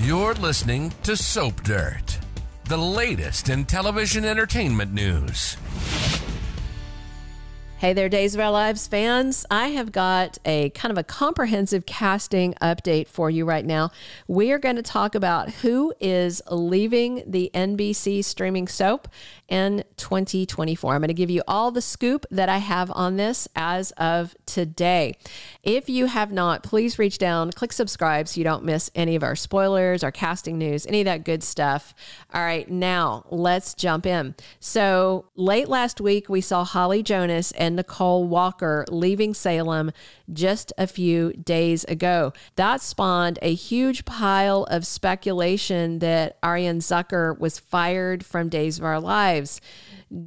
You're listening to Soap Dirt, the latest in television entertainment news. Hey there, Days of Our Lives fans. I have got a kind of a comprehensive casting update for you right now. We are going to talk about who is leaving the NBC streaming soap in 2024. I'm going to give you all the scoop that I have on this as of today. If you have not, please reach down, click subscribe so you don't miss any of our spoilers, our casting news, any of that good stuff. All right, now let's jump in. So, late last week, we saw Holly Jonas and Nicole Walker leaving Salem just a few days ago. That spawned a huge pile of speculation that Arianne Zucker was fired from Days of Our Lives.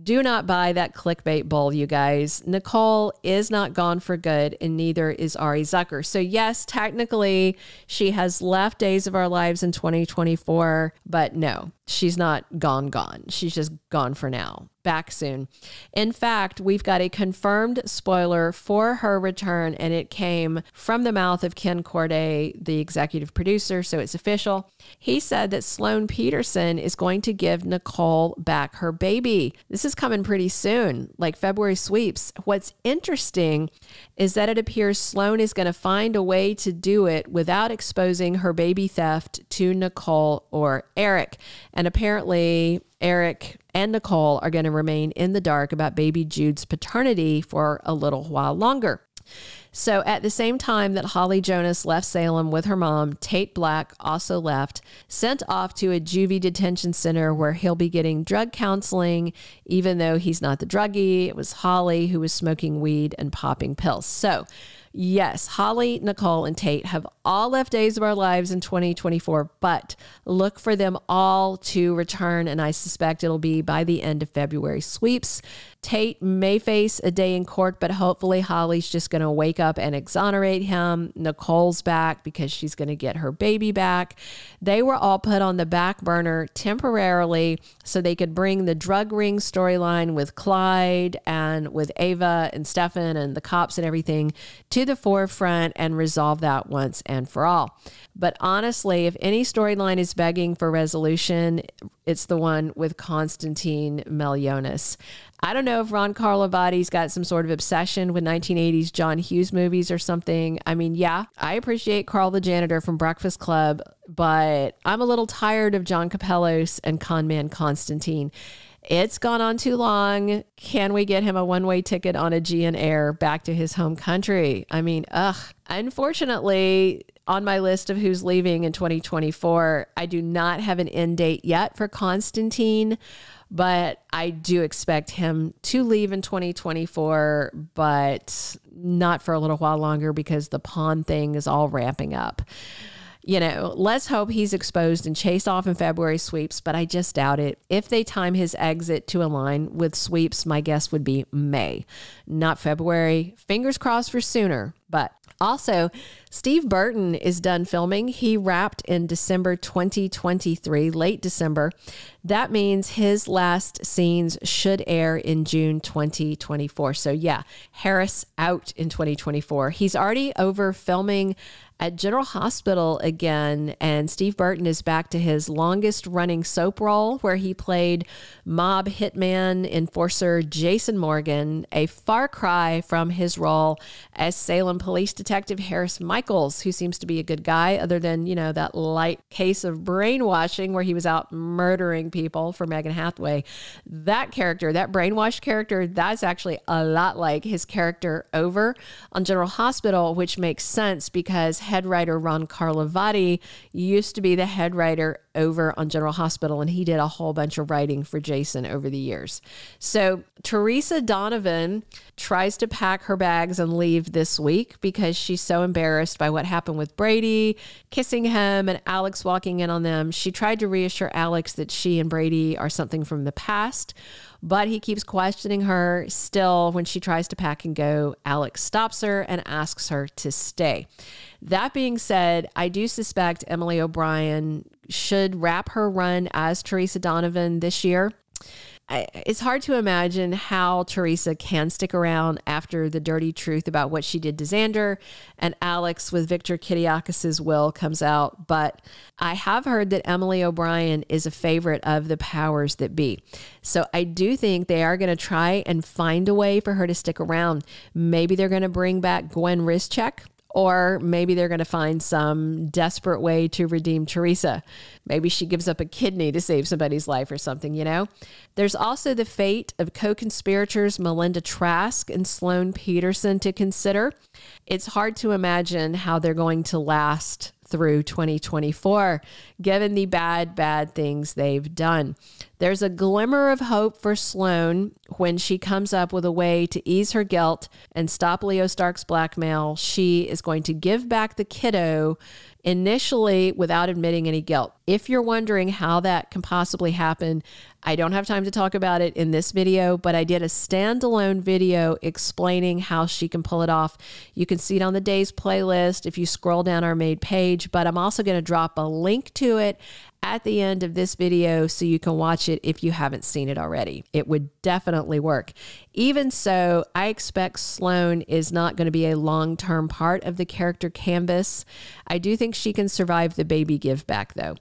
Do not buy that clickbait bull, you guys. Nicole is not gone for good, and neither is Ari Zucker. So, yes, technically, she has left Days of Our Lives in 2024, but no, she's not gone, gone. She's just gone for now back soon. In fact, we've got a confirmed spoiler for her return, and it came from the mouth of Ken Corday, the executive producer, so it's official. He said that Sloan Petersen is going to give Nicole back her baby. This is coming pretty soon, like February sweeps. What's interesting is that it appears Sloan is going to find a way to do it without exposing her baby theft to Nicole or Eric. And apparently, Eric and Nicole are going to remain in the dark about baby Jude's paternity for a little while longer. So, at the same time that Holly Jonas left Salem with her mom, Tate Black also left, sent off to a juvie detention center where he'll be getting drug counseling, even though he's not the druggie. It was Holly who was smoking weed and popping pills. So, Yes, Holly, Nicole, and Tate have all left Days of Our Lives in 2024, but look for them all to return, and I suspect it'll be by the end of February sweeps. Tate may face a day in court, but hopefully Holly's just going to wake up and exonerate him. Nicole's back because she's going to get her baby back. They were all put on the back burner temporarily so they could bring the drug ring storyline with Clyde and with Ava and Stefan and the cops and everything to the forefront and resolve that once and for all. But honestly, if any storyline is begging for resolution, it's the one with Constantine Meleounis. I don't know if Ron Carlivati's got some sort of obsession with 1980s John Hughes movies or something. I mean, yeah, I appreciate Carl the janitor from Breakfast Club, but I'm a little tired of John Kapelos and conman Constantine. It's gone on too long. Can we get him a one way ticket on a Aegean Air back to his home country? I mean, ugh. Unfortunately, on my list of who's leaving in 2024, I do not have an end date yet for Constantine but I do expect him to leave in 2024, but not for a little while longer because the pawn thing is all ramping up. You know, let's hope he's exposed and chased off in February sweeps, but I just doubt it. If they time his exit to align with sweeps, my guess would be May, not February. Fingers crossed for sooner, but also, Steve Burton is done filming. He wrapped in December 2023, late December. That means his last scenes should air in June 2024. So, yeah, Harris out in 2024. He's already over filming at General Hospital again, and Steve Burton is back to his longest running soap role where he played mob hitman enforcer Jason Morgan, a far cry from his role as Salem Police Detective Harris Michaels, who seems to be a good guy, other than, you know, that light case of brainwashing where he was out murdering people for Megan Hathaway. That character, that brainwashed character, that's actually a lot like his character over on General Hospital, which makes sense because head writer Ron Carlivati used to be the head writer over on General Hospital, and he did a whole bunch of writing for Jason over the years. So Theresa Donovan tries to pack her bags and leave this week because she's so embarrassed by what happened with Brady kissing him and Alex walking in on them. She tried to reassure Alex that she and Brady are something from the past. But he keeps questioning her. Still, when she tries to pack and go, Alex stops her and asks her to stay. That being said, I do suspect Emily O'Brien should wrap her run as Theresa Donovan this year. I, it's hard to imagine how Theresa can stick around after the dirty truth about what she did to Xander and Alex with Victor Kiriakis's will comes out. But I have heard that Emily O'Brien is a favorite of the powers that be. So I do think they are going to try and find a way for her to stick around. Maybe they're going to bring back Gwen Rizczech or maybe they're going to find some desperate way to redeem Theresa. Maybe she gives up a kidney to save somebody's life or something, you know? There's also the fate of co conspirators Melinda Trask and Sloan Petersen to consider. It's hard to imagine how they're going to last through 2024, given the bad, bad things they've done. There's a glimmer of hope for Sloan when she comes up with a way to ease her guilt and stop Leo Stark's blackmail. She is going to give back the kiddo initially without admitting any guilt. If you're wondering how that can possibly happen, I don't have time to talk about it in this video, but I did a standalone video explaining how she can pull it off. You can see it on the day's playlist if you scroll down our made page, but I'm also going to drop a link to it at the end of this video so you can watch it if you haven't seen it already. It would definitely work. Even so, I expect Sloan is not going to be a long term part of the character canvas. I do think she can survive the baby give back though.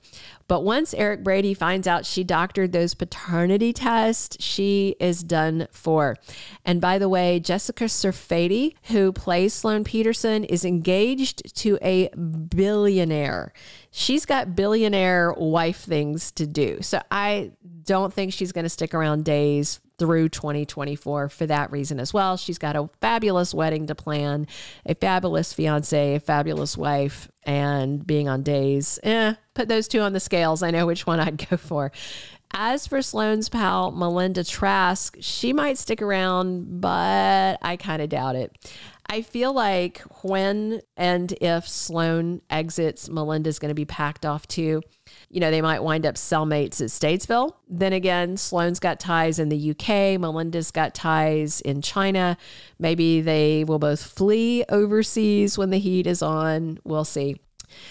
But once Eric Brady finds out she doctored those paternity tests, she is done for. And by the way, Jessica Serfaty, who plays Sloan Petersen, is engaged to a billionaire. She's got billionaire wife things to do. So I don't think she's going to stick around days through 2024 for that reason as well. She's got a fabulous wedding to plan, a fabulous fiance, a fabulous wife, and being on days. Eh, put those two on the scales. I know which one I'd go for. As for Sloan's pal, Melinda Trask, she might stick around, but I kind of doubt it. I feel like when and if Sloan exits, Melinda's going to be packed off too. You know, they might wind up cellmates at Statesville. Then again, Sloan's got ties in the UK, Melinda's got ties in China. Maybe they will both flee overseas when the heat is on. We'll see.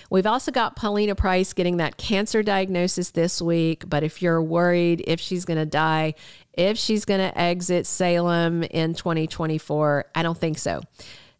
We've also got Paulina Price getting that cancer diagnosis this week. But if you're worried if she's going to die, if she's going to exit Salem in 2024, I don't think so.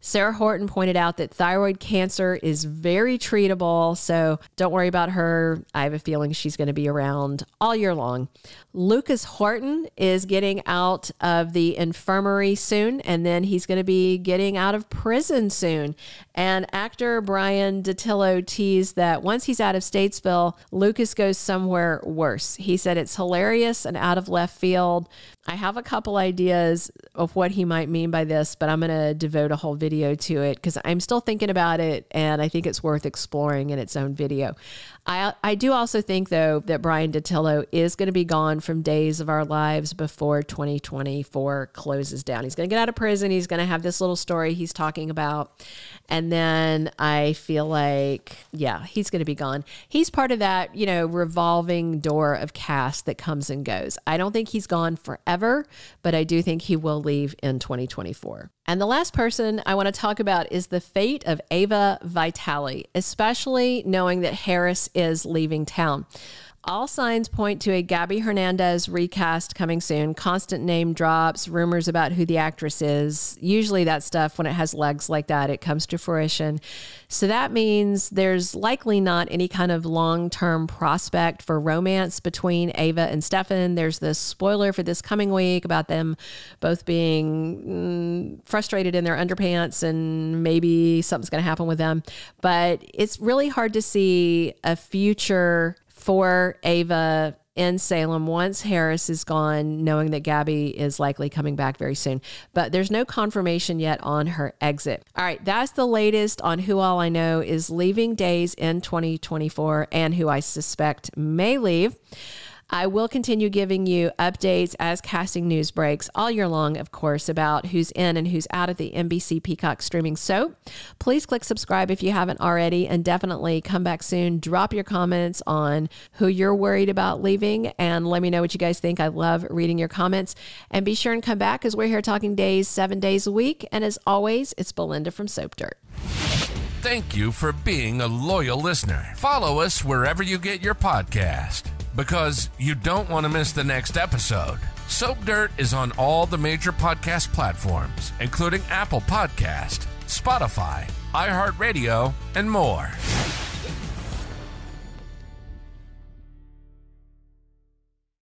Sarah Horton pointed out that thyroid cancer is very treatable, so don't worry about her. I have a feeling she's going to be around all year long. Lucas Horton is getting out of the infirmary soon, and then he's going to be getting out of prison soon. And actor Brian Dattilo teased that once he's out of Statesville, Lucas goes somewhere worse. He said it's hilarious and out of left field. I have a couple ideas of what he might mean by this, but I'm going to devote a whole video to it because I'm still thinking about it and I think it's worth exploring in its own video. I, I do also think, though, that Brian Dattilo is going to be gone from Days of Our Lives before 2024 closes down. He's going to get out of prison. He's going to have this little story he's talking about. And then I feel like, yeah, he's going to be gone. He's part of that, you know, revolving door of cast that comes and goes. I don't think he's gone forever, but I do think he will leave in 2024. And the last person I want to talk about is the fate of Ava Vitali, especially knowing that Harris is leaving town. All signs point to a Gabby Hernandez recast coming soon. Constant name drops, rumors about who the actress is. Usually, that stuff, when it has legs like that, it comes to fruition. So that means there's likely not any kind of long term prospect for romance between Ava and Stefan. There's this spoiler for this coming week about them both being mm, frustrated in their underpants and maybe something's going to happen with them. But it's really hard to see a future for Ava in Salem once Harris is gone, knowing that Gabby is likely coming back very soon. But there's no confirmation yet on her exit. All right, that's the latest on who all I know is leaving days in 2024 and who I suspect may leave. I will continue giving you updates as casting news breaks all year long, of course, about who's in and who's out of the NBC Peacock streaming soap. Please click subscribe if you haven't already, and definitely come back soon. Drop your comments on who you're worried about leaving, and let me know what you guys think. I love reading your comments. And be sure and come back because we're here talking days, seven days a week. And as always, it's Belinda from Soap Dirt. Thank you for being a loyal listener. Follow us wherever you get your podcast because you don't want to miss the next episode. Soap Dirt is on all the major podcast platforms, including Apple Podcast, Spotify, iHeartRadio, and more.